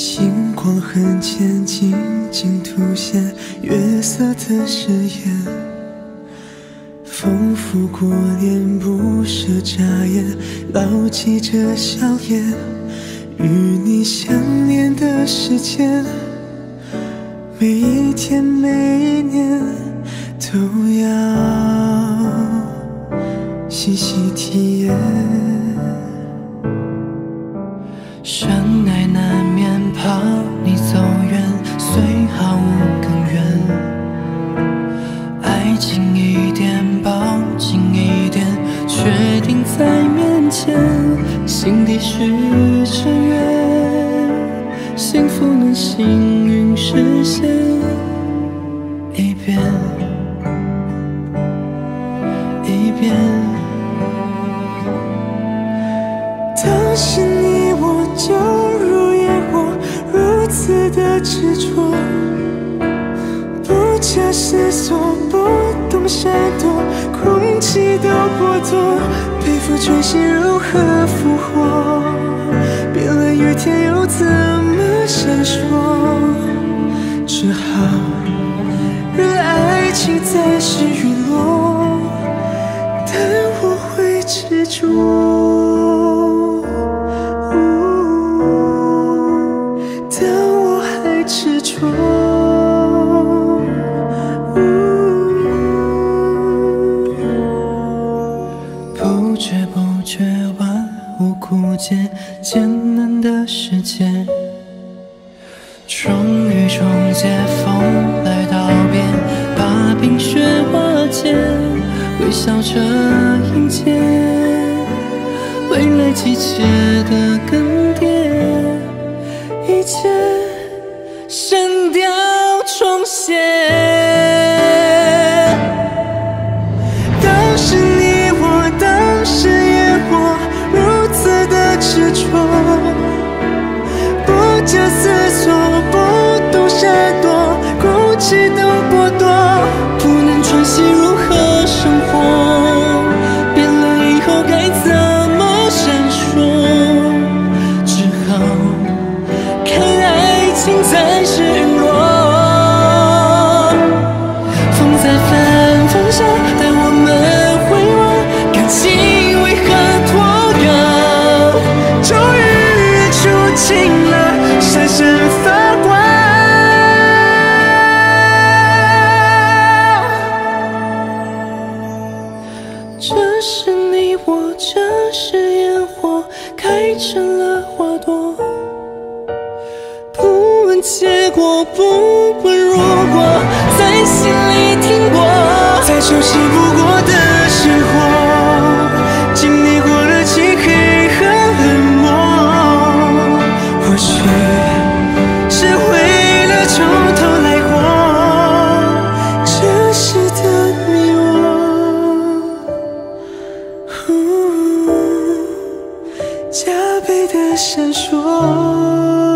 星光很浅静静凸显月色的誓言，丰富过脸，不舍眨眼，牢记着笑颜。与你相恋的时间，每一天每一年都要细细体验。相爱难近一点，抱紧一点，确定在面前，心底是尘缘，幸福能幸运实现。一遍一遍。当时你我就如烟火，如此的执着，不假思索，不闪躲，空气都剥夺，背负全心如何复活？别了雨天又怎么闪烁？只好让爱情暂时陨落，但我会执着。但我还执着。不知不觉，万物枯竭，艰难的世界。终于终结，风来道别，把冰雪化解，微笑着迎接未来季节的更迭，一切删掉空气成了花朵。不问结果，不问如果，在心里。Oh.